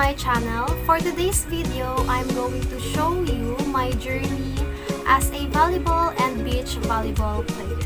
my channel. For today's video, I'm going to show you my journey as a volleyball and beach volleyball player.